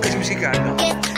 Lápiz musical, ¿no?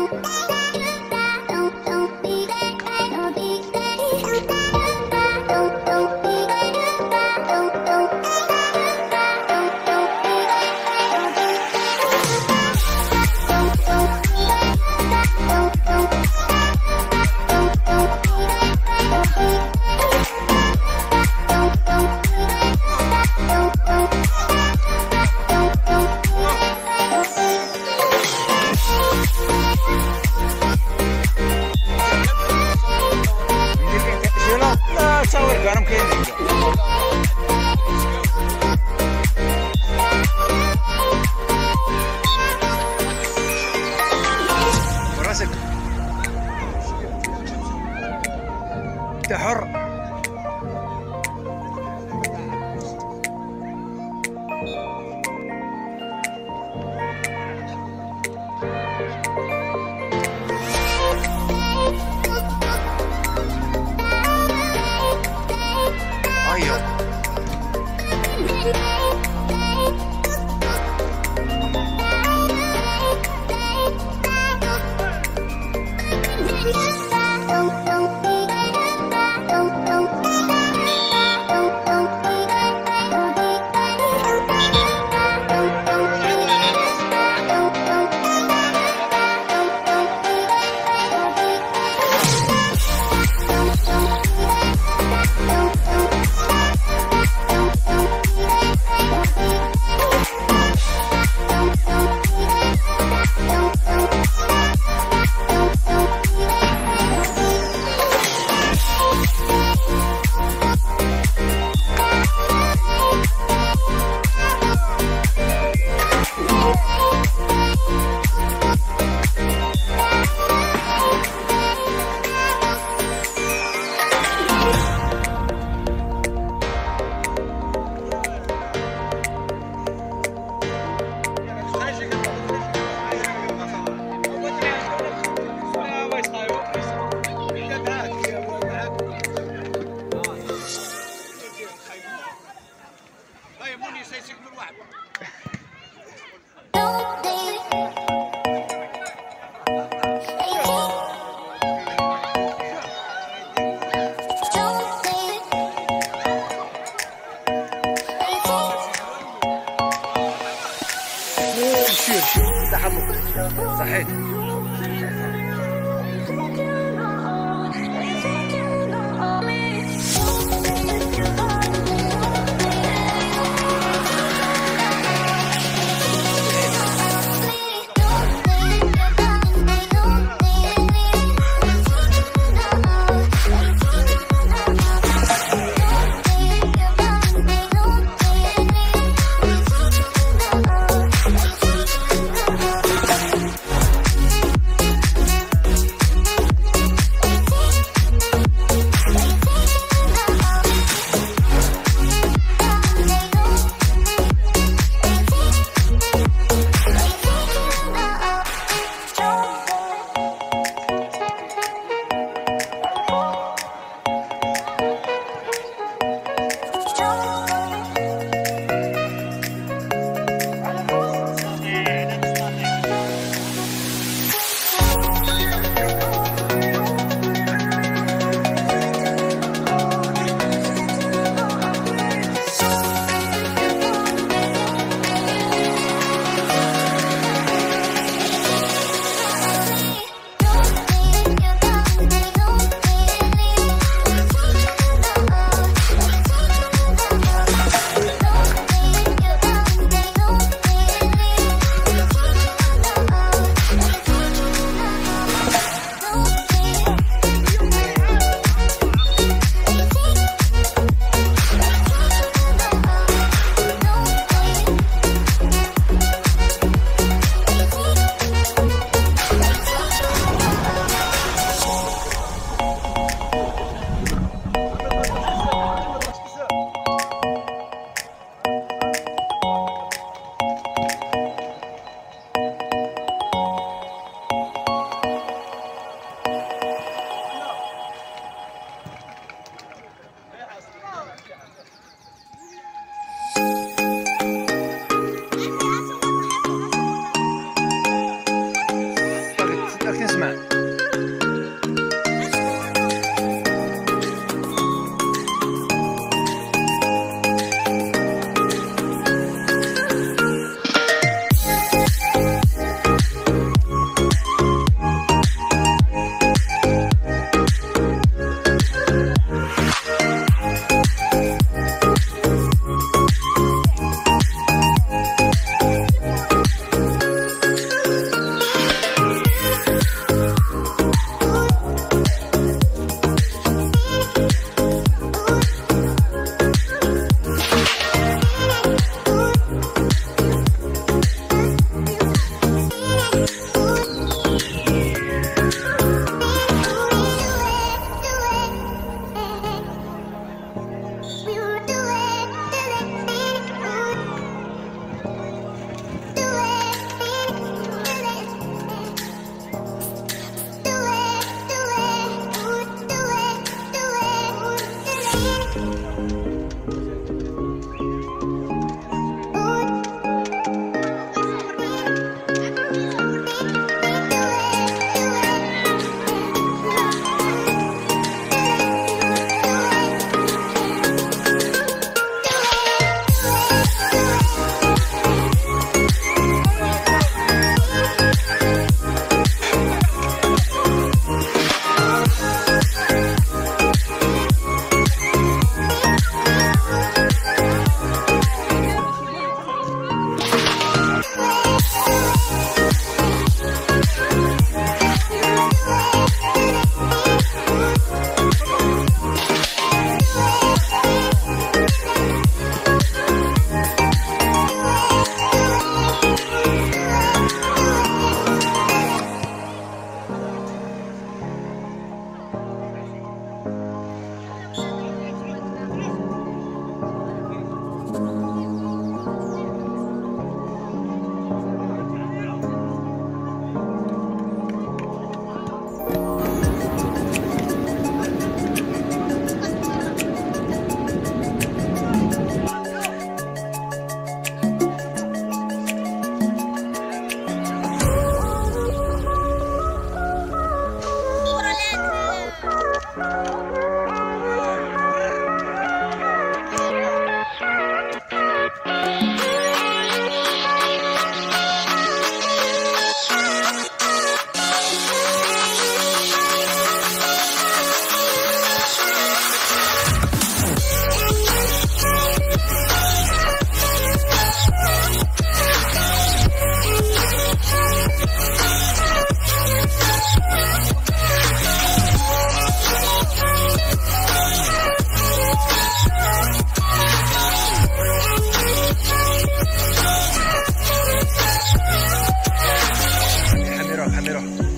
Música حر Valero.